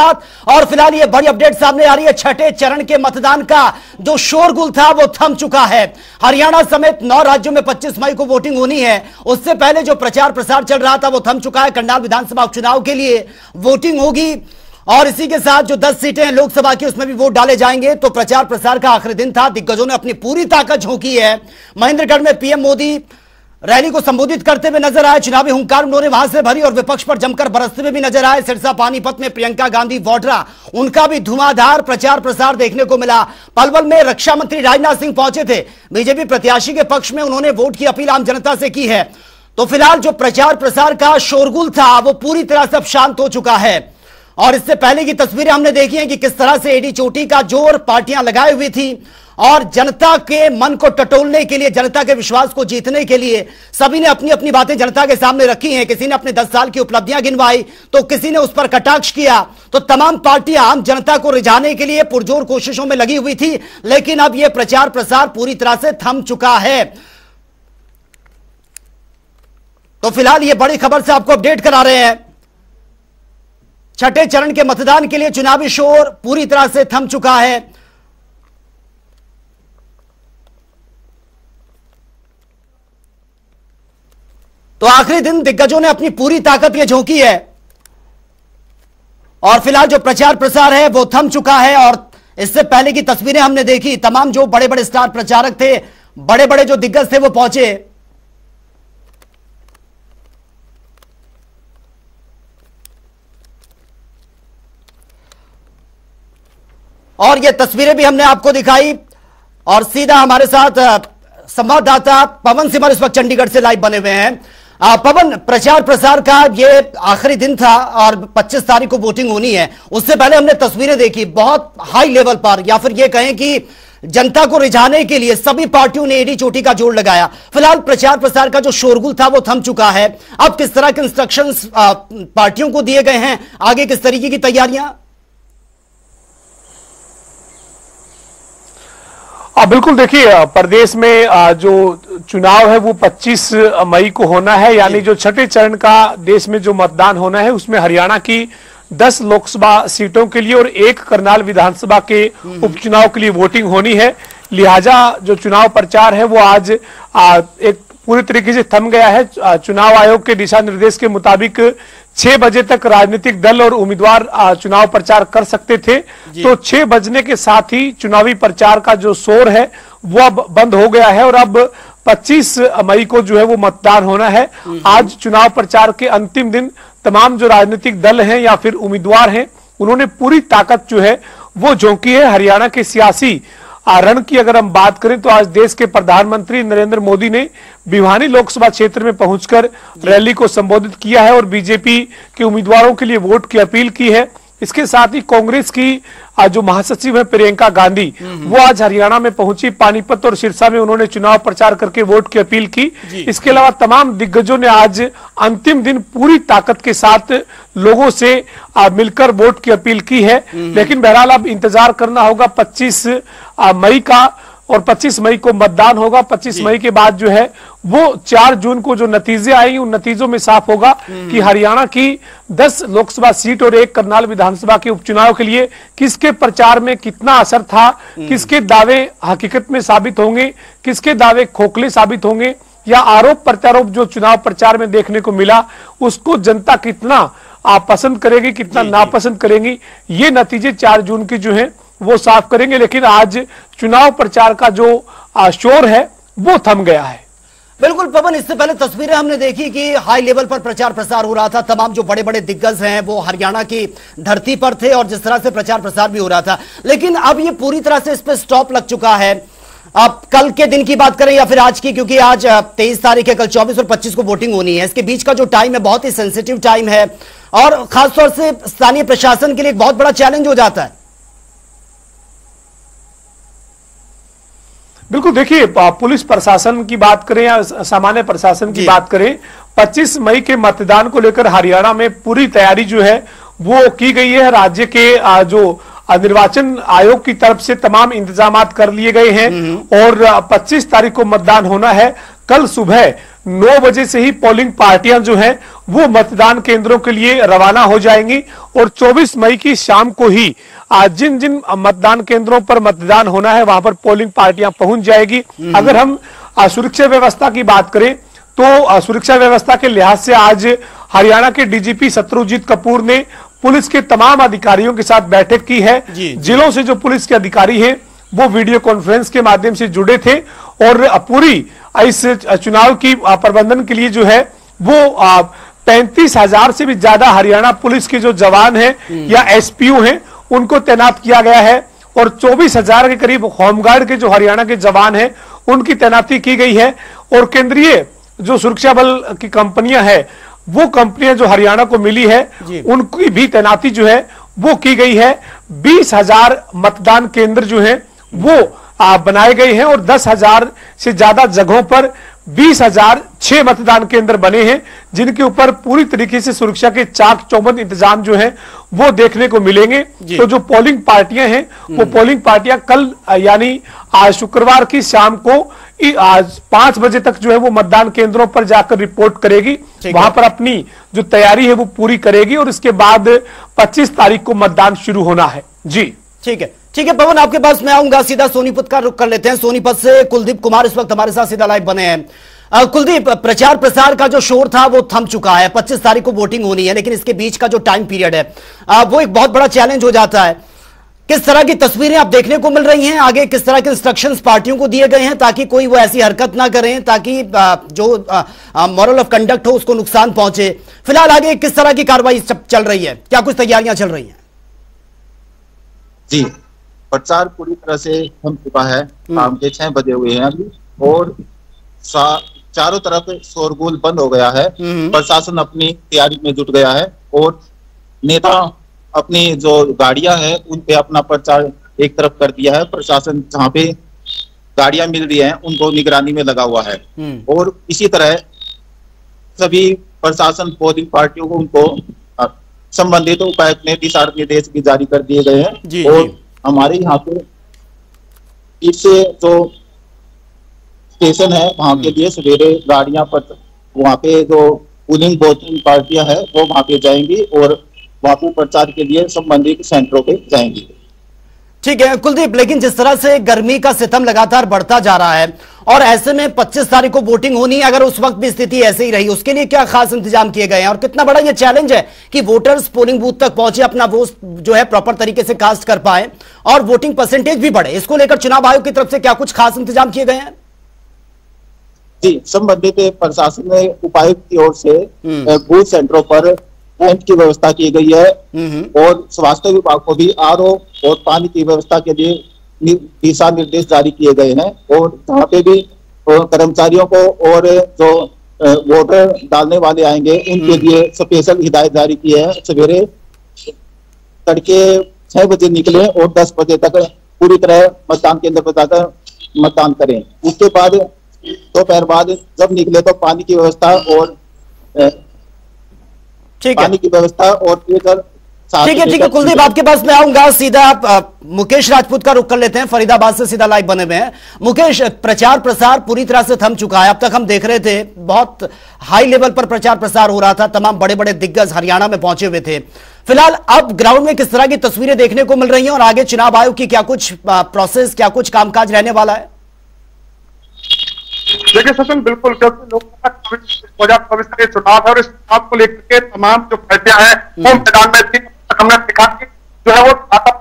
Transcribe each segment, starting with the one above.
और फ़िलहाल ये बड़ी अपडेट सामने आ रही है, छठे चरण के मतदान का। जो शोरगुल था, वो थम चुका है। हरियाणा समेत नौ राज्यों में 25 मई को वोटिंग होनी है। उससे पहले जो प्रचार प्रसार चल रहा था, वो थम चुका है करनाल विधानसभा उपचुनाव के लिए। वोटिंग होगी। और इसी के साथ जो 10 सीटें हैं, लोकसभा की, उसमें भी वोट डाले जाएँगे। तो प्रचार प्रसार का आखिरी दिन था। दिग्गजों ने अपनी पूरी ताकत झोंकी है। महेंद्रगढ़ में पीएम मोदी रैली को संबोधित करते हुए नज़र आए। चुनावी हुंकार उन्होंने वहाँ से भरी और विपक्ष पर जमकर बरसते हुए भी नज़र आए। सिरसा, पानीपत में प्रियंका गांधी, वाड्रा, उनका भी धुआंधार प्रचार प्रसार देखने को मिला। पलवल में रक्षा मंत्री राजनाथ सिंह पहुँचे थे। बीजेपी प्रत्याशी के पक्ष में उन्होंने वोट की अपील आम जनता से की है। तो फ़िलहाल जो प्रचार प्रसार का शोरगुल था, वो पूरी तरह से शांत हो चुका है। और इससे पहले की तस्वीरें हमने देखी हैं कि किस तरह से एडी चोटी का ज़ोर पार्टियाँ लगाई हुई थी। और जनता के मन को टटोलने के लिए, जनता के विश्वास को जीतने के लिए सभी ने अपनी अपनी बातें जनता के सामने रखी हैं। किसी ने अपने दस साल की उपलब्धियाँ गिनवाई तो किसी ने उस पर कटाक्ष किया। तो तमाम पार्टियाँ आम जनता को रिझाने के लिए पुरजोर कोशिशों में लगी हुई थी, लेकिन अब यह प्रचार प्रसार पूरी तरह से थम चुका है। तो फ़िलहाल ये बड़ी खबर से आपको अपडेट करा रहे हैं। छठे चरण के मतदान के लिए चुनावी शोर पूरी तरह से थम चुका है। तो आखिरी दिन दिग्गजों ने अपनी पूरी ताकत ये झोंकी है। और फ़िलहाल जो प्रचार प्रसार है, वो थम चुका है और इससे पहले की तस्वीरें हमने देखी। तमाम जो बड़े बड़े स्टार प्रचारक थे बड़े बड़े जो दिग्गज थे, वो पहुँचे। और ये तस्वीरें भी हमने आपको दिखाई और सीधा हमारे साथ संवाददाता पवन सिमर इस वक्त चंडीगढ़ से लाइव बने हुए हैं। पवन, प्रचार प्रसार का ये आखिरी दिन था और 25 तारीख को वोटिंग होनी है। उससे पहले हमने तस्वीरें देखी, बहुत हाई लेवल पर। या फिर ये कहें कि जनता को रिझाने के लिए सभी पार्टियों ने एडी चोटी का जोड़ लगाया। फ़िलहाल प्रचार प्रसार का जो शोरगुल था वो थम चुका है। अब किस तरह के इंस्ट्रक्शंस पार्टियों को दिए गए हैं? आगे किस तरीके की तैयारियाँ? आ, बिल्कुल देखिए प्रदेश में आ, जो चुनाव है वो 25 मई को होना है। यानी जो छठे चरण का देश में जो मतदान होना है उसमें हरियाणा की 10 लोकसभा सीटों के लिए और एक करनाल विधानसभा के उपचुनाव के लिए वोटिंग होनी है। लिहाजा जो चुनाव प्रचार है वो आज आ, एक पूरी तरीके से थम गया है। चुनाव आयोग के दिशा निर्देश के मुताबिक छह बजे तक राजनीतिक दल और उम्मीदवार चुनाव प्रचार कर सकते थे। तो छह बजने के साथ ही चुनावी प्रचार का जो शोर है वो अब बंद हो गया है और अब 25 मई को जो है वो मतदान होना है। आज चुनाव प्रचार के अंतिम दिन तमाम जो राजनीतिक दल हैं या फिर उम्मीदवार हैं उन्होंने पूरी ताकत जो है वो झोंकी है। हरियाणा के सियासी रण की अगर हम बात करें तो आज देश के प्रधानमंत्री नरेंद्र मोदी ने भिवानी लोकसभा क्षेत्र में पहुंचकर रैली को संबोधित किया है और बीजेपी के उम्मीदवारों के लिए वोट की अपील की है। इसके साथ ही कांग्रेस की जो महासचिव है प्रियंका गांधी वो आज हरियाणा में पहुँची। पानीपत और सिरसा में उन्होंने चुनाव प्रचार करके वोट की अपील की। इसके अलावा तमाम दिग्गजों ने आज अंतिम दिन पूरी ताकत के साथ लोगों से मिलकर वोट की अपील की है। लेकिन बहरहाल अब इंतज़ार करना होगा 25 मई का। और 25 मई को मतदान होगा 25 मई के बाद जो है वो 4 जून को जो नतीजे आएँगे उन नतीजों में साफ़ होगा हम्म। कि हरियाणा की 10 लोकसभा सीट और एक करनाल विधानसभा के उपचुनाव के लिए किसके प्रचार में कितना असर था हम्म। किसके दावे हकीकत में साबित होंगे किसके दावे खोखले साबित होंगे या आरोप प्रत्यारोप जो चुनाव प्रचार में देखने को मिला उसको जनता कितना आप पसंद करेगी कितना नापसंद करेंगी ये नतीजे चार जून की जो है वो साफ़ करेंगे, लेकिन आज चुनाव प्रचार का जो शोर है, वो थम गया है। बिल्कुल, पवन, इससे पहले तस्वीरें हमने देखी कि हाई लेवल पर प्रचार प्रसार हो रहा था। तमाम जो बड़े बड़े दिग्गज हैं, वो हरियाणा की धरती पर थे और जिस तरह से प्रचार प्रसार भी हो रहा था। लेकिन अब ये पूरी तरह से इस पर स्टॉप लग चुका है। अब कल के दिन की बात करें या फिर आज की, क्योंकि आज तेईस तारीख है, कल चौबीस और पच्चीस को वोटिंग होनी है। इसके बीच का जो टाइम है, बहुत ही सेंसिटिव टाइम है। और खासतौर से स्थानीय प्रशासन के लिए एक बहुत बड़ा चैलेंज हो जाता है। बिल्कुल देखिए पुलिस प्रशासन की बात करें या सामान्य प्रशासन की बात करें 25 मई के मतदान को लेकर हरियाणा में पूरी तैयारी जो है वो की गई है। राज्य के जो निर्वाचन आयोग की तरफ़ से तमाम इंतज़ाम कर लिए गए हैं हम्म। और 25 तारीख को मतदान होना है। कल सुबह नौ बजे से ही पोलिंग पार्टियाँ जो हैं वो मतदान केंद्रों के लिए रवाना हो जाएँगी और 24 मई की शाम को ही आज जिन जिन मतदान केंद्रों पर मतदान होना है वहाँ पर पोलिंग पार्टियाँ पहुँच जाएगी। अगर हम सुरक्षा व्यवस्था की बात करें तो सुरक्षा व्यवस्था के लिहाज से आज हरियाणा के डीजीपी शत्रुजीत कपूर ने पुलिस के तमाम अधिकारियों के साथ बैठक की है। जिलों से जो पुलिस के अधिकारी हैं वो वीडियो कॉन्फ्रेंस के माध्यम से जुड़े थे और पूरी इस चुनाव की प्रबंधन के लिए जो है वो पैंतीस हज़ार से भी ज़्यादा हरियाणा पुलिस के जो जवान हैं या एसपीओ हैं उनको तैनात किया गया है और चौबीस हज़ार के करीब होमगार्ड के जो हरियाणा के जवान हैं उनकी तैनाती की गई है और केंद्रीय जो सुरक्षा बल की कंपनियाँ हैं वो कंपनियाँ जो हरियाणा को मिली है उनकी भी तैनाती जो है वो की गई है। बीस हज़ार मतदान केंद्र जो है वो बनाए गए हैं और दस हज़ार से ज़्यादा जगहों पर बीस हज़ार छह मतदान केंद्र बने हैं जिनके ऊपर पूरी तरीके से सुरक्षा के चाक चौबंद इंतज़ाम जो है वो देखने को मिलेंगे। तो जो पोलिंग पार्टियाँ हैं वो हम्म। पोलिंग पार्टियाँ कल यानी आज शुक्रवार की शाम को आज पाँच बजे तक जो है वो मतदान केंद्रों पर जाकर रिपोर्ट करेगी। वहाँ पर अपनी जो तैयारी है वो पूरी करेगी और इसके बाद 25 तारीख को मतदान शुरू होना है। जी। ठीक है। ठीक है, पवन, आपके पास मैं आऊँगा, सीधा सोनीपत का रुख कर लेते हैं। सोनीपत से कुलदीप कुमार इस वक्त हमारे साथ सीधा लाइव बने हैं। कुलदीप, प्रचार प्रसार का जो शोर था, वो थम चुका है। 25 तारीख को वोटिंग होनी है, लेकिन इसके बीच का जो टाइम पीरियड है वो एक बहुत बड़ा चैलेंज हो जाता है। किस तरह की तस्वीरें आप देखने को मिल रही हैं? आगे किस तरह के इंस्ट्रक्शंस पार्टियों को दिए गए हैं, ताकि कोई वो ऐसी हरकत ना करें, ताकि जो मॉरल ऑफ़ कंडक्ट हो, उसको नुकसान पहुँचे। फ़िलहाल आगे किस तरह की कार्रवाई चल रही है? क्या कुछ तैयारियाँ चल रही हैं? जी। प्रचार पूरी तरह से थम चुका है हम्म। शाम के छह बजे हुए हैं अभी और चारों तरफ़ शोरगुल बंद हो गया है हम्म। प्रशासन अपनी तैयारी में जुट गया है और नेता अपनी जो गाड़ियाँ हैं उन पे अपना प्रचार एक तरफ़ कर दिया है प्रशासन जहाँ पे गाड़ियाँ मिल रही हैं उनको निगरानी में लगा हुआ है हम्म। और इसी तरह सभी प्रशासन पोलिंग पार्टियों को उनको संबंधित उपायुक्त ने दिशा निर्देश भी जारी कर दिए गए हैं और हमारे यहाँ पे इससे जो स्टेशन है वहाँ के। लिए सवेरे गाड़ियाँ पर वहाँ पे जो पुलिंग वोटिंग पार्टियाँ है वो वहाँ पे जाएँगी और वहाँ पे प्रचार के लिए संबंधित सेंटरों पे जाएँगी ठीक है कुलदीप लेकिन जिस तरह से गर्मी का सितम लगातार बढ़ता जा रहा है और ऐसे में 25 तारीख को वोटिंग होनी है अगर उस वक्त भी स्थिति ऐसे ही रही उसके लिए क्या खास इंतज़ाम किए गए हैं? और कितना बड़ा ये चैलेंज है कि वोटर्स पोलिंग बूथ तक पहुँचे अपना वोट जो है प्रॉपर तरीके से कास्ट कर पाए और वोटिंग परसेंटेज भी बढ़े। इसको लेकर चुनाव आयोग की तरफ़ से क्या कुछ खास इंतज़ाम किए गए हैं? जी संबंधित प्रशासन ने उपायुक्त की ओर से हम्म। बूथ सेंटरों पर टेंट की व्यवस्था की गई है और स्वास्थ्य विभाग को भी आर और पानी की व्यवस्था के लिए दिशा निर्देश जारी किए गए हैं और जहाँ पे भी कर्मचारियों को और जो वोटर डालने वाले आएँगे उनके हम्म। लिए स्पेशल हिदायत जारी की है। सवेरे तड़के छह बजे निकले और दस बजे तक पूरी तरह मतदान केंद्र पर जाकर मतदान करें। उसके बाद दोपहर तो बाद जब निकले तो पानी की व्यवस्था और ठीक है। पानी की व्यवस्था और ठीक है ठीक है। कुलदीप आपके पास मैं आऊँगा सीधा आप मुकेश राजपूत का रुख कर लेते हैं फरीदाबाद से सीधा लाइव बने हुए हैं। मुकेश प्रचार प्रसार पूरी तरह से थम चुका है। अब तक हम देख रहे थे बहुत हाई लेवल पर प्रचार प्रसार हो रहा था तमाम बड़े बड़े दिग्गज हरियाणा में पहुँचे हुए थे। फ़िलहाल अब ग्राउंड में किस तरह की तस्वीरें देखने को मिल रही हैं और आगे चुनाव आयोग की क्या कुछ प्रोसेस क्या कुछ कामकाज रहने वाला है? देखिए सचिन बिल्कुल क्योंकि लोकसभा दो हज़ार चौबीस का चुनाव है और इस चुनाव को लेकर के तमाम जो पार्टियाँ हैं वो हम्म। मैदान में थी हमने देखा कि जो है वो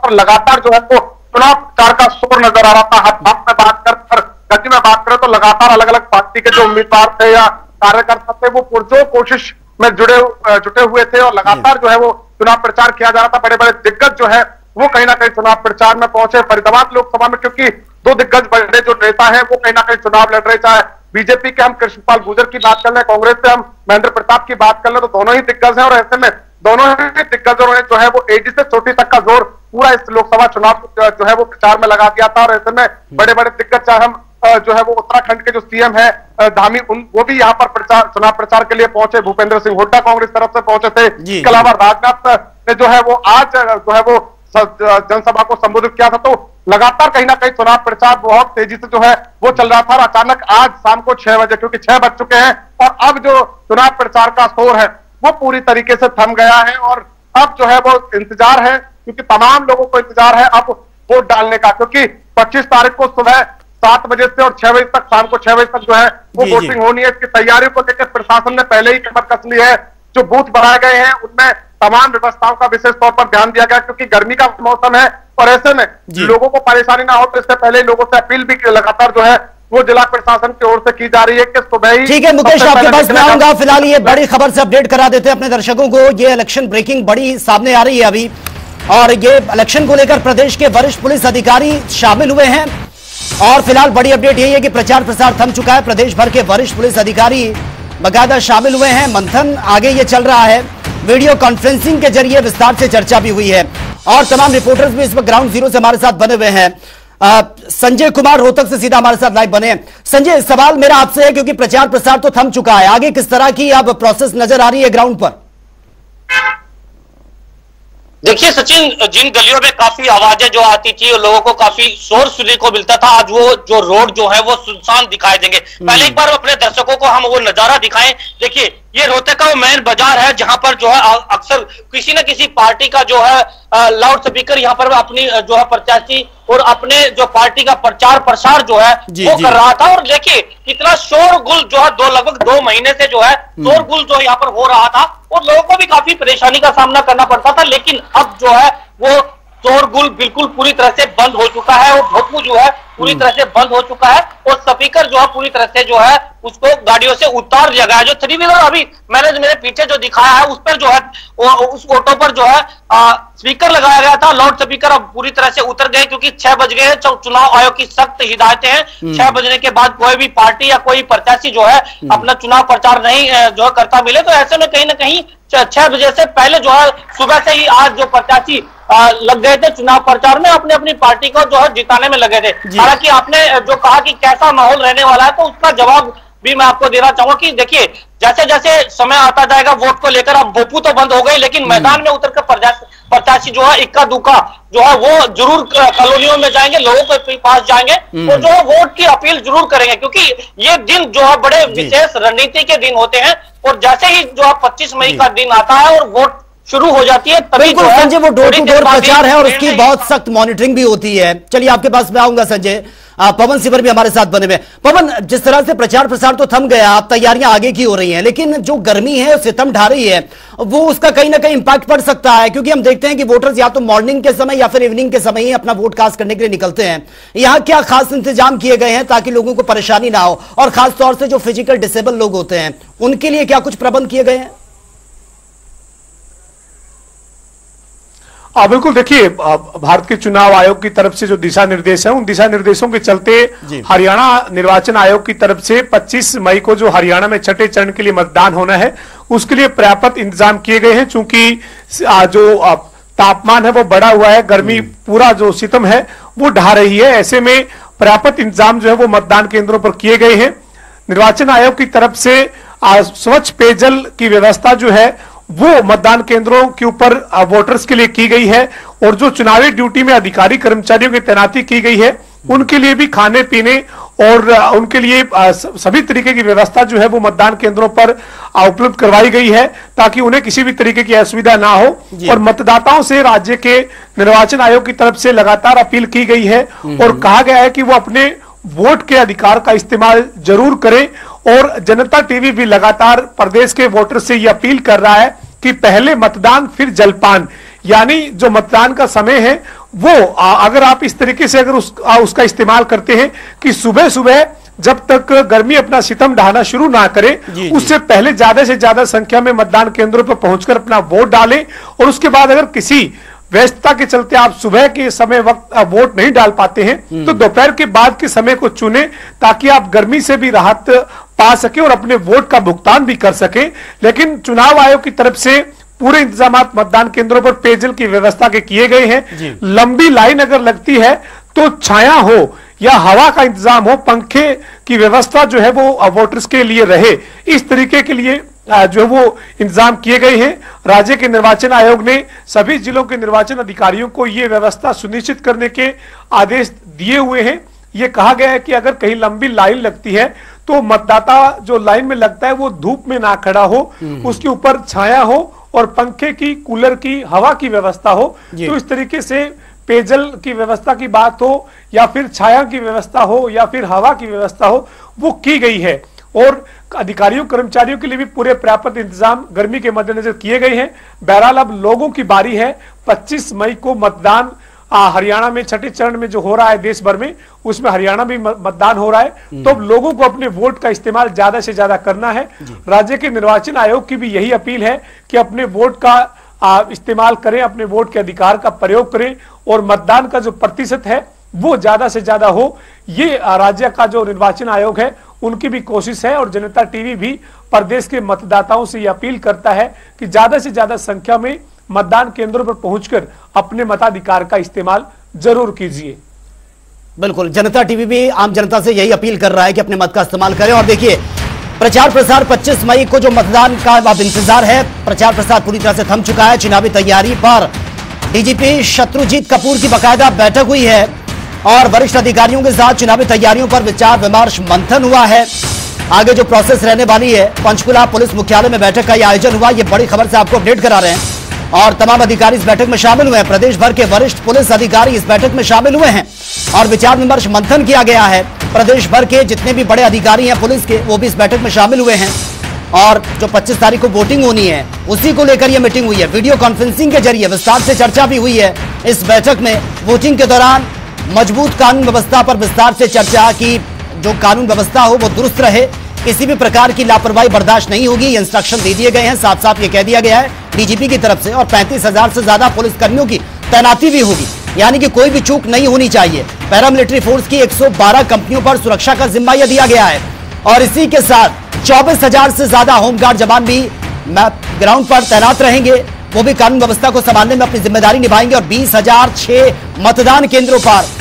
पर लगातार जो है वो चुनाव प्रचार का शोर नज़र आ रहा था। हर हाथ में बात कर गति में बात करें तो लगातार अलग अलग पार्टी के जो उम्मीदवार थे या कार्यकर्ता थे वो पुरजो कोशिश में जुड़े जुटे हुए थे और लगातार जो है वो चुनाव प्रचार किया जा रहा था। बड़े बड़े दिग्गज जो है वो कहीं ना कहीं चुनाव प्रचार में पहुँचे फरीदाबाद लोकसभा में क्योंकि दो दिग्गज बड़े जो नेता है वो कहीं ना कहीं चुनाव लड़ रहे चाहे बीजेपी के हम कृष्णपाल गुजर की बात कर रहे हैं कांग्रेस से हम महेंद्र प्रताप की बात कर रहे हैं तो दोनों ही दिग्गज हैं और ऐसे में दोनों ही दिग्गजों ने जो है वो एडी से छोटी तक का ज़ोर पूरा इस लोकसभा चुनाव जो है वो प्रचार में लगा दिया था। और ऐसे में बड़े बड़े दिग्गज चाहे हम जो है वो उत्तराखंड के जो सीएम है धामी उन वो भी यहाँ पर प्रचार चुनाव प्रचार के लिए पहुँचे। भूपेंद्र सिंह हुड्डा कांग्रेस तरफ़ से पहुँचे थे। इसके अलावा राजनाथ ने जो है वो आज जो है वो जनसभा को संबोधित किया था तो लगातार कहीं ना कहीं चुनाव प्रचार बहुत तेज़ी से जो है वो चल रहा था और अचानक आज शाम को छह बजे क्योंकि छह बज चुके हैं और अब जो चुनाव प्रचार का शोर है वो पूरी तरीके से थम गया है और अब जो है वो इंतज़ार है क्योंकि तमाम लोगों को इंतज़ार है अब वोट डालने का क्योंकि 25 तारीख को सुबह सात बजे से और छह बजे तक शाम को छह बजे तक जो है वो। वोटिंग होनी है इसकी तैयारियों को लेकर प्रशासन ने पहले ही कमर कस ली है जो बूथ बनाए गए हैं उनमें तमाम व्यवस्थाओं का विशेष तौर पर ध्यान दिया गया क्योंकि गर्मी का मौसम है और ऐसे में लोगों को परेशानी ना हो तो इससे पहले लोगों से अपील भी लगातार जो है वो जिला प्रशासन की ओर से की जा रही है कि सुबह ही ठीक है मुकेश आपके पास मैं आऊँगा। फ़िलहाल ये बड़ी खबर से अपडेट करा देते हैं अपने दर्शकों को। ये इलेक्शन ब्रेकिंग बड़ी सामने आ रही है अभी और ये इलेक्शन को लेकर प्रदेश के वरिष्ठ पुलिस अधिकारी शामिल हुए हैं। और फ़िलहाल बड़ी अपडेट यही है कि प्रचार प्रसार थम चुका है। प्रदेश भर के वरिष्ठ पुलिस अधिकारी बकायदा शामिल हुए हैं। मंथन आगे ये चल रहा है। वीडियो कॉन्फ्रेंसिंग के ज़रिए विस्तार से चर्चा भी हुई है। और तमाम रिपोर्टर्स भी इस वक्त ग्राउंड ज़ीरो से हमारे साथ बने हुए हैं। संजय कुमार रोहतक से सीधा हमारे साथ लाइव बने संजय सवाल मेरा आपसे है क्योंकि प्रचार प्रसार तो थम चुका है। आगे किस तरह की अब प्रोसेस नज़र आ रही है ग्राउंड पर? देखिए सचिन जिन गलियों में काफ़ी आवाज़ें जो आती थी और लोगों को काफ़ी शोर सुनने को मिलता था आज वो जो रोड जो है वो सुनसान दिखाई देंगे। पहले एक बार अपने दर्शकों को हम वो नज़ारा दिखाएँ। देखिए ये रोहतक का वो मेन बाज़ार है जहाँ पर जो है अक्सर किसी न किसी पार्टी का जो है लाउड स्पीकर यहाँ पर अपनी जो है प्रत्याशी और अपने जो पार्टी का प्रचार प्रसार जो है जी, वो जी। कर रहा था। और देखिए कितना शोरगुल जो है दो लगभग दो महीने से जो है शोरगुल जो यहाँ पर हो रहा था। और लोगों को भी काफ़ी परेशानी का सामना करना पड़ता था लेकिन अब जो है वो शोरगुल बिल्कुल पूरी तरह से बंद हो चुका है और भोपू जो है पूरी तरह से बंद हो चुका है और स्पीकर जो है पूरी तरह से जो है उसको गाड़ियों से उतार दिया गया है। जो थ्री व्हीलर अभी मैंने जो मेरे पीछे जो दिखाया है उस पर जो है उस ऑटो पर जो है स्पीकर लगाया गया था। लाउड स्पीकर अब पूरी तरह से उतर गए क्योंकि छह बज गए हैं। चुनाव आयोग की सख्त हिदायतें हैं। छह बजने के बाद कोई भी पार्टी या कोई प्रत्याशी जो है अपना चुनाव प्रचार नहीं जो करता मिले। तो ऐसे में कहीं ना कहीं छह बजे से पहले जो है सुबह से ही आज जो प्रत्याशी लग गए थे चुनाव प्रचार में अपने अपनी पार्टी को जो है जिताने में लगे थे। हालाँकि आपने जो कहा कि कैसा माहौल रहने वाला है तो उसका जवाब भी मैं आपको देना चाहूँगा कि देखिए जैसे जैसे समय आता जाएगा वोट को लेकर अब भोपू तो बंद हो गई लेकिन मैदान में उतर कर प्रत्याशी प्रत्याशी जो है इक्का दुक्का जो है वो ज़रूर कॉलोनियों में जाएँगे लोगों के पास जाएँगे और जो है वोट की अपील ज़रूर करेंगे क्योंकि ये दिन जो है बड़े विशेष रणनीति के दिन होते हैं और जैसे ही जो है पच्चीस मई का दिन आता है और वोट शुरू हो जाती है तभी बिल्कुल जो है संजय वो डोर टू डोर प्रचार है और उसकी बहुत सख्त मॉनिटरिंग भी होती है। चलिए आपके पास मैं आऊँगा संजय। पवन सिवर भी हमारे साथ बने हुए। पवन जिस तरह से प्रचार प्रसार तो थम गया अब तैयारियाँ आगे की हो रही हैं लेकिन जो गर्मी है सितम ढा रही है वो उसका कहीं ना कहीं इंपैक्ट पड़ सकता है क्योंकि हम देखते हैं कि वोटर्स या तो मॉर्निंग के समय या फिर इवनिंग के समय ही अपना वोट कास्ट करने के लिए निकलते हैं। यहाँ क्या खास इंतज़ाम किए गए हैं ताकि लोगों को परेशानी ना हो? और खासतौर से जो फ़िज़िकल डिसेबल लोग होते हैं उनके लिए क्या कुछ प्रबंध किए गए हैं? हाँ बिल्कुल देखिए भारत के चुनाव आयोग की तरफ़ से जो दिशा निर्देश है उन दिशा निर्देशों के चलते हरियाणा निर्वाचन आयोग की तरफ़ से 25 मई को जो हरियाणा में छठे चरण के लिए मतदान होना है उसके लिए पर्याप्त इंतज़ाम किए गए हैं चूँकि जो आ, तापमान है वो बढ़ा हुआ है गर्मी पूरा जो सितम है वो ढा रही है ऐसे में पर्याप्त इंतज़ाम जो है वो मतदान केंद्रों पर किए गए हैं। निर्वाचन आयोग की तरफ़ से स्वच्छ पेयजल की व्यवस्था जो है वो मतदान केंद्रों के ऊपर वोटर्स के लिए की गई है और जो चुनावी ड्यूटी में अधिकारी कर्मचारियों की तैनाती की गई है उनके लिए भी खाने पीने और उनके लिए सभी तरीके की व्यवस्था जो है वो मतदान केंद्रों पर उपलब्ध करवाई गई है ताकि उन्हें किसी भी तरीके की असुविधा ना हो और मतदाताओं से राज्य के निर्वाचन आयोग की तरफ़ से लगातार अपील की गई है और कहा गया है कि वो अपने वोट के अधिकार का इस्तेमाल ज़रूर करें और जनता टीवी भी लगातार प्रदेश के वोटर से ये अपील कर रहा है कि पहले मतदान फिर जलपान यानी जो मतदान का समय है वो अगर आप इस तरीके से अगर उस, आ, उसका इस्तेमाल करते हैं कि सुबह सुबह जब तक गर्मी अपना सितम ढाना शुरू ना करे। उससे पहले ज़्यादा से ज़्यादा संख्या में मतदान केंद्रों पर पहुंचकर अपना वोट डालें और उसके बाद अगर किसी व्यस्तता के चलते आप सुबह के समय वक्त वोट नहीं डाल पाते हैं। तो दोपहर के बाद के समय को चुने ताकि आप गर्मी से भी राहत पा सके और अपने वोट का भुगतान भी कर सके। लेकिन चुनाव आयोग की तरफ़ से पूरे इंतज़ाम मतदान केंद्रों पर पेयजल की व्यवस्था के किए गए हैं। लंबी लाइन अगर लगती है तो छाया हो या हवा का इंतज़ाम हो पंखे की व्यवस्था जो है वो वोटर्स के लिए रहे। इस तरीके के लिए जो है वो इंतज़ाम किए गए हैं राज्य के निर्वाचन आयोग ने सभी जिलों के निर्वाचन अधिकारियों को ये व्यवस्था सुनिश्चित करने के आदेश दिए हुए हैं। ये कहा गया है कि अगर कहीं लंबी लाइन लगती है तो मतदाता जो लाइन में लगता है वो धूप में ना खड़ा हो उसके ऊपर छाया हो और पंखे की कूलर की हवा की व्यवस्था हो। तो इस तरीके से पेयजल की व्यवस्था की बात हो या फिर छाया की व्यवस्था हो या फिर हवा की व्यवस्था हो वो की गई है। और अधिकारियों कर्मचारियों के लिए भी पूरे पर्याप्त इंतज़ाम गर्मी के मद्देनजर किए गए हैं। बहरहाल अब लोगों की बारी है 25 मई को मतदान। हरियाणा में छठे चरण में जो हो रहा है देश भर में उसमें हरियाणा में मतदान हो रहा है। तो अब लोगों को अपने वोट का इस्तेमाल ज़्यादा से ज़्यादा करना है। राज्य के निर्वाचन आयोग की भी यही अपील है कि अपने वोट का इस्तेमाल करें अपने वोट के अधिकार का प्रयोग करें और मतदान का जो प्रतिशत है वो ज़्यादा से ज़्यादा हो। ये राज्य का जो निर्वाचन आयोग है, उनकी भी कोशिश है और जनता टीवी भी प्रदेश के मतदाताओं से ये अपील करता है कि ज़्यादा से ज़्यादा संख्या में मतदान केंद्रों पर पहुंचकर अपने मताधिकार का इस्तेमाल ज़रूर कीजिए। बिल्कुल, जनता टीवी भी आम जनता से यही अपील कर रहा है कि अपने मत का इस्तेमाल करें। और देखिए, प्रचार प्रसार 25 मई को जो मतदान का अब इंतज़ार है, प्रचार प्रसार पूरी तरह से थम चुका है। चुनावी तैयारी पर डीजीपी शत्रुजीत कपूर की बकायदा बैठक हुई है। और वरिष्ठ अधिकारियों के साथ चुनावी तैयारियों पर विचार विमर्श मंथन हुआ है। आगे जो प्रोसेस रहने वाली है, पंचकुला पुलिस मुख्यालय में बैठक का यह आयोजन हुआ, ये बड़ी खबर से आपको अपडेट करा रहे हैं। और तमाम अधिकारी इस बैठक में शामिल हुए हैं। प्रदेश भर के वरिष्ठ पुलिस अधिकारी इस बैठक में शामिल हुए हैं और विचार विमर्श मंथन किया गया है। प्रदेश भर के जितने भी बड़े अधिकारी हैं पुलिस के, वो भी इस बैठक में शामिल हुए हैं। और जो 25 तारीख को वोटिंग होनी है, उसी को लेकर यह मीटिंग हुई है। वीडियो कॉन्फ्रेंसिंग के ज़रिए विस्तार से चर्चा भी हुई है। इस बैठक में वोटिंग के दौरान मज़बूत कानून व्यवस्था पर विस्तार से चर्चा की। जो कानून व्यवस्था हो, वो दुरुस्त रहे। किसी भी प्रकार की लापरवाही बर्दाश्त नहीं होगी। ये इंस्ट्रक्शन दे दिए गए हैं। साफ़ साफ़ ये कह दिया गया है डीजीपी की तरफ़ से। और पैंतीस हज़ार से ज़्यादा पुलिस कर्मियों की तैनाती भी होगी। यानी कि कोई भी चूक नहीं होनी चाहिए। पैरामिलिट्री फोर्स की 112 कंपनियों पर सुरक्षा का जिम्मा यह दिया गया है। और इसी के साथ चौबीस हज़ार से ज़्यादा होमगार्ड जवान भी ग्राउंड पर तैनात रहेंगे। वो भी कानून व्यवस्था को संभालने में अपनी ज़िम्मेदारी निभाएँगे और बीस हज़ार छह मतदान केंद्रों पर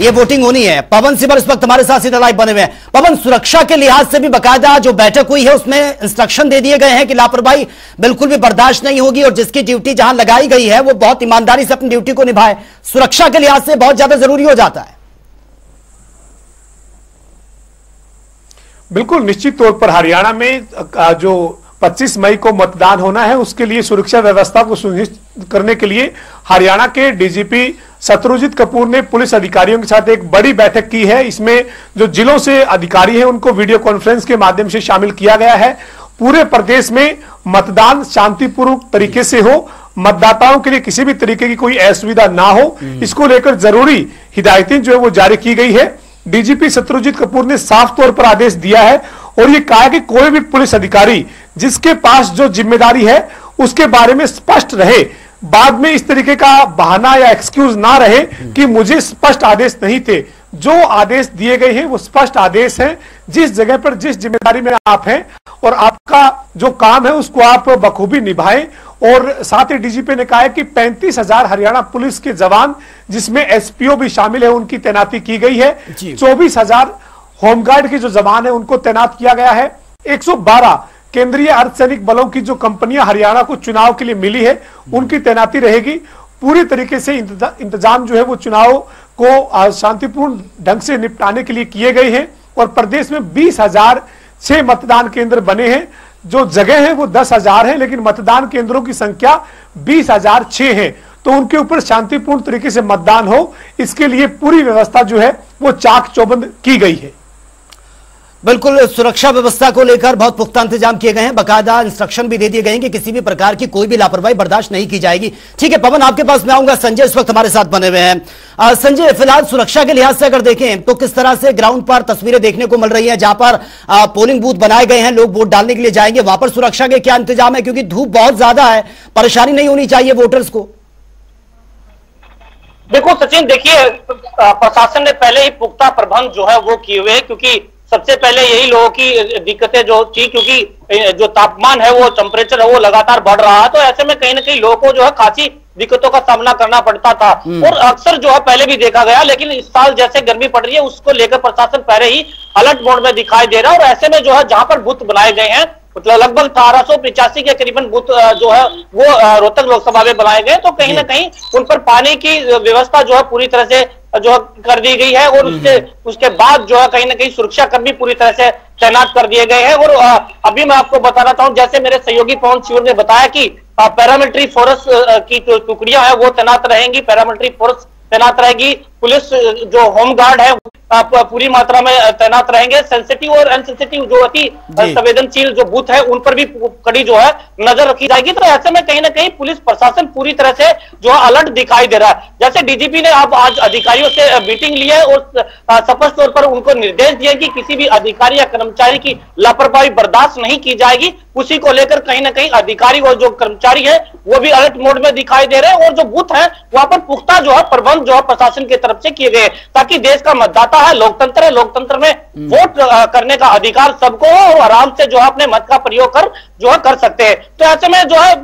ये वोटिंग होनी है। पवन सिबर इस वक्त हमारे साथ सीधा लाइव बने हुए हैं। पवन, सुरक्षा के लिहाज से भी बकायदा जो बैठक हुई है, उसमें इंस्ट्रक्शन दे दिए गए हैं कि लापरवाही बिल्कुल भी बर्दाश्त नहीं होगी और जिसकी ड्यूटी जहाँ लगाई गई है, वो बहुत ईमानदारी से अपनी ड्यूटी को निभाए। सुरक्षा के लिहाज से बहुत ज़्यादा ज़रूरी हो जाता है। बिल्कुल निश्चित तौर पर हरियाणा में जो 25 मई को मतदान होना है उसके लिए सुरक्षा व्यवस्था को सुनिश्चित करने के लिए हरियाणा के डीजीपी शत्रुजीत कपूर ने पुलिस अधिकारियों के साथ एक बड़ी बैठक की है। इसमें जो जिलों से अधिकारी हैं उनको वीडियो कॉन्फ्रेंस के माध्यम से शामिल किया गया है। पूरे प्रदेश में मतदान शांतिपूर्वक तरीके से हो मतदाताओं के लिए किसी भी तरीके की कोई असुविधा ना हो इसको लेकर ज़रूरी हिदायतें जो है वो जारी की गई है। डीजीपी शत्रुजीत कपूर ने साफ़ तौर पर आदेश दिया है और ये कहा कि कोई भी पुलिस अधिकारी जिसके पास जो ज़िम्मेदारी है उसके बारे में स्पष्ट रहे। बाद में इस तरीके का बहाना या एक्सक्यूज ना रहे कि मुझे स्पष्ट आदेश नहीं थे। जो आदेश दिए गए हैं वो स्पष्ट आदेश हैं। जिस जगह पर जिस ज़िम्मेदारी में आप हैं और आपका जो काम है उसको आप बखूबी निभाएँ। और साथ ही डीजीपी ने कहा है कि पैंतीस हज़ार हरियाणा पुलिस के जवान जिसमें एसपीओ भी शामिल है उनकी तैनाती की गई है। चौबीस हज़ार होमगार्ड के जो जवान है उनको तैनात किया गया है। 112 केंद्रीय अर्धसैनिक बलों की जो कंपनियाँ हरियाणा को चुनाव के लिए मिली है, उनकी तैनाती रहेगी। पूरी तरीके से इंतज़ाम जो है वो चुनाव को शांतिपूर्ण ढंग से निपटाने के लिए किए गए हैं और प्रदेश में बीस हज़ार छह मतदान केंद्र बने हैं। जो जगह है वो दस हज़ार है, लेकिन मतदान केंद्रों की संख्या बीस हज़ार छह है। तो उनके ऊपर शांतिपूर्ण तरीके से मतदान हो, इसके लिए पूरी व्यवस्था जो है वो चाक चौबंद की गई है। बिल्कुल सुरक्षा व्यवस्था को लेकर बहुत पुख्ता इंतज़ाम किए गए हैं। बकायदा इंस्ट्रक्शन भी दे दिए गए हैं कि किसी भी प्रकार की कोई भी लापरवाही बर्दाश्त नहीं की जाएगी। ठीक है, पवन, आपके पास मैं आऊँगा। संजय इस वक्त हमारे साथ बने हुए हैं। संजय, फ़िलहाल सुरक्षा के लिहाज से अगर देखें तो किस तरह से ग्राउंड पर तस्वीरें देखने को मिल रही है, जहाँ पर पोलिंग बूथ बनाए गए हैं, लोग वोट डालने के लिए जाएँगे। वहाँ पर सुरक्षा के क्या इंतज़ाम है? क्योंकि धूप बहुत ज़्यादा है, परेशानी नहीं होनी चाहिए वोटर्स को। देखो, सचिन, देखिए प्रशासन ने पहले ही पुख्ता प्रबंध जो है वो किए हुए हैं, क्योंकि सबसे पहले यही लोगों की दिक्कतें जो थी क्योंकि जो तापमान है वो टेम्परेचर है वो लगातार बढ़ रहा है तो ऐसे में कहीं ना कहीं लोगों को जो है खासी दिक्कतों का सामना करना पड़ता था। और अक्सर जो है पहले भी देखा गया लेकिन इस साल जैसे गर्मी पड़ रही है उसको लेकर प्रशासन पहले ही अलर्ट मोड में दिखाई दे रहा है और ऐसे में जो है जहाँ पर बूथ बनाए गए हैं मतलब लगभग अठारह सौ पिचासी के करीबन बूथ जो है वो रोहतक लोकसभा में बनाए गए तो कहीं ना कहीं उन पर पानी की व्यवस्था जो है पूरी तरह से जो कर दी गई है और उसके उसके बाद जो है कहीं ना कहीं सुरक्षा कर्मी पूरी तरह से तैनात कर दिए गए हैं। और अभी मैं आपको बताना चाहूँ जैसे मेरे सहयोगी पवन शिविर ने बताया कि पैरामिलिट्री फोर्स की जो टुकड़ियाँ हैं वो तैनात रहेंगी। पैरामिलिट्री फोर्स तैनात रहेगी। पुलिस जो होम गार्ड है अ, प- पूरी मात्रा में तैनात रहेंगे। सेंसिटिव और अनसेंसिटिव जो अति संवेदनशील जो बूथ है उन पर भी कड़ी जो है नज़र रखी जाएगी। तो ऐसे में कहीं ना कहीं पुलिस प्रशासन पूरी तरह से जो है अलर्ट दिखाई दे रहा है। जैसे डीजीपी ने अब आज अधिकारियों से मीटिंग ली है और स्पष्ट तौर पर उनको निर्देश दिए कि किसी भी अधिकारी या कर्मचारी की लापरवाही बर्दाश्त नहीं की जाएगी। उसी को लेकर कहीं ना कहीं अधिकारी और जो कर्मचारी है वो भी अलर्ट मोड में दिखाई दे रहे हैं और जो बूथ है वहाँ पर पुख्ता जो है प्रबंध जो है प्रशासन की तरफ़ से किए गए ताकि देश का मतदाता है लोकतंत्र है लोकतंत्र में वोट करने का अधिकार सबको हो और आराम से जो है अपने मत का प्रयोग कर जो है कर सकते हैं। तो ऐसे में जो है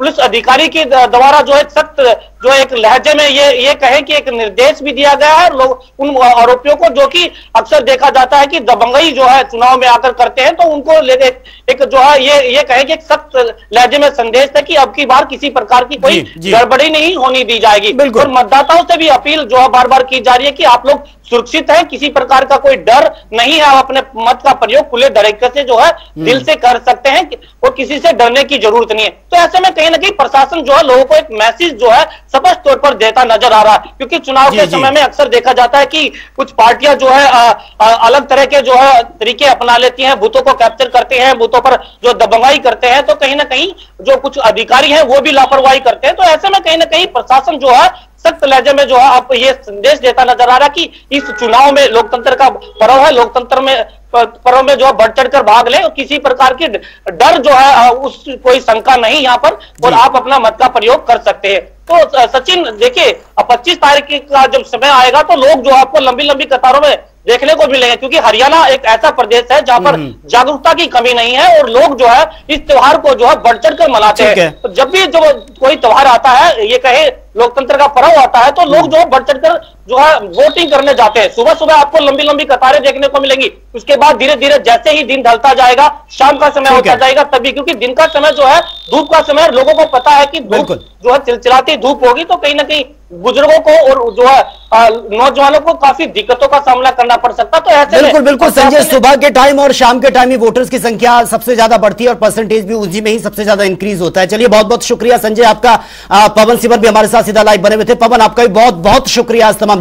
पुलिस अधिकारी के द्वारा जो है सख्त जो एक लहजे में ये ये कहे कि एक निर्देश भी दिया गया है लोग उन आरोपियों को जो कि अक्सर देखा जाता है कि दबंगई जो है चुनाव में आकर करते हैं तो उनको ले एक, एक जो है ये ये कहें कि एक सख्त लहजे में संदेश है कि अब की बार किसी प्रकार की कोई। गड़बड़ी नहीं होनी दी जाएगी। और मतदाताओं से भी अपील जो है बार बार की जा रही है कि आप लोग सुरक्षित है किसी प्रकार का कोई डर नहीं है आप अपने मत का प्रयोग खुले तरीके से जो है दिल से कर सकते हैं और किसी से डरने की ज़रूरत नहीं है। तो ऐसे में कहीं ना कहीं प्रशासन जो है लोगों को एक मैसेज जो है स्पष्ट तौर पर देता नज़र आ रहा है। क्योंकि चुनाव के समय में अक्सर देखा जाता है कि कुछ पार्टियाँ जो है अलग तरह के जो है तरीके अपना लेती हैं बूथों को कैप्चर करते हैं बूथों पर जो दबंगाई करते हैं तो कहीं ना कहीं जो कुछ अधिकारी हैं वो भी लापरवाही करते हैं। तो ऐसे में कहीं ना कहीं प्रशासन जो है सख्त लहजे में जो है आप ये संदेश देता नज़र आ रहा कि इस चुनाव में लोकतंत्र का पर्व है लोकतंत्र में पर्व में जो है बढ़ चढ़ कर भाग ले किसी प्रकार की डर जो है उस कोई शंका नहीं यहाँ पर और आप अपना मत का प्रयोग कर सकते हैं। तो सचिन देखिए अब पच्चीस तारीख का जब समय आएगा तो लोग जो आपको लंबी लंबी कतारों में देखने को मिलेंगे क्योंकि हरियाणा एक ऐसा प्रदेश है जहाँ पर जागरूकता की कमी नहीं है और लोग जो है इस त्योहार को जो है बढ़ चढ़ कर मनाते है। हैं। तो जब भी जो कोई त्योहार आता है ये कहे लोकतंत्र का पर्व आता है तो लोग जो है बढ़ चढ़ कर जो है वोटिंग करने जाते हैं। सुबह सुबह आपको लंबी लंबी कतारें देखने को मिलेंगी। उसके बाद धीरे धीरे जैसे ही दिन ढलता जाएगा शाम का समय होता जाएगा तभी क्योंकि दिन का समय जो है धूप का समय लोगों को पता है कि धूप जो है चिलचिलाती धूप होगी तो कहीं ना कहीं बुज़ुर्गों को और जो है नौजवानों को काफ़ी दिक्कतों का सामना करना पड़ सकता है। तो ऐसे बिल्कुल बिल्कुल संजय सुबह के टाइम और शाम के टाइम में वोटर्स की संख्या सबसे ज़्यादा बढ़ती है और परसेंटेज भी उसी में ही सबसे ज़्यादा इंक्रीज होता है। चलिए बहुत बहुत शुक्रिया संजय आपका पवन सिवर भी हमारे साथ सीधा लाइव बने हुए थे। पवन आपका भी बहुत बहुत शुक्रिया आज तमाम